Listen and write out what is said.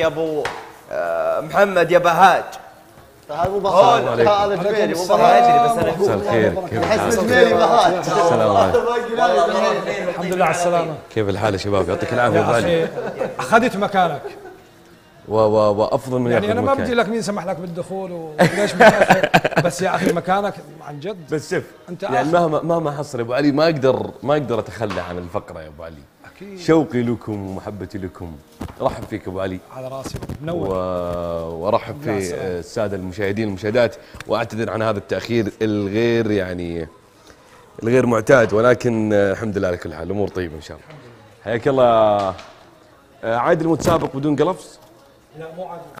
يا ابو آه، محمد يا بهاج. هذا مو. بهاء هذا بس أنا مساء الخير. احس بهاء السلام عليكم. الحمد لله على السلامة. كيف الحال يا شباب؟ يعطيك العافية يا أخذت مكانك. و و وأفضل من يعني أنا ما بدي لك مين سمح لك بالدخول وليش بس يا أخي مكانك عن جد. بس شوف أنت يعني آخر. مهما مهما حصل يا أبو علي ما أقدر ما أقدر أتخلى عن الفقرة يا أبو علي. أكيد. شوقي لكم ومحبتي لكم. رحب فيك أبو علي. على راسي و... منور وارحب في. السادة المشاهدين والمشاهدات. وأعتذر عن هذا التأخير الغير يعني الغير معتاد ولكن الحمد لله على كل حال. الأمور طيبة إن شاء الله. حياك الله. عادل المتسابق بدون قلفز؟ لا مو عادي.